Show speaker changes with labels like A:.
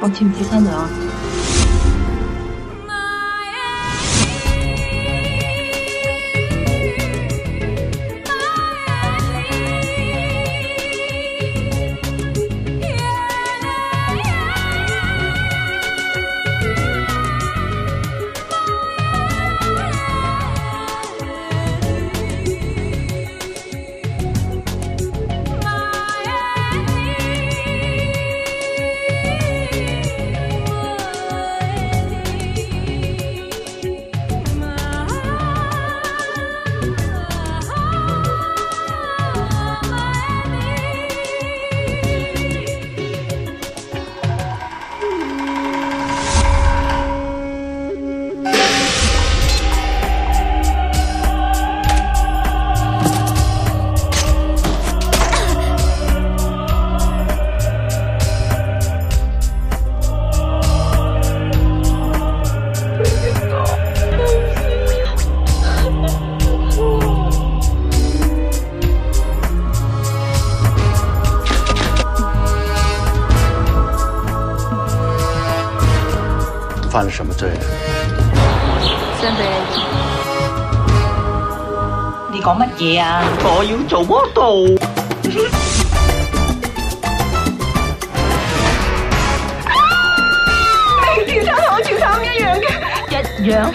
A: 버팀 어, 되잖아.
B: 犯了什么罪？
A: 兄弟，
C: 你讲乜嘢啊？我要做魔道。明天生同我条衫一样嘅一样。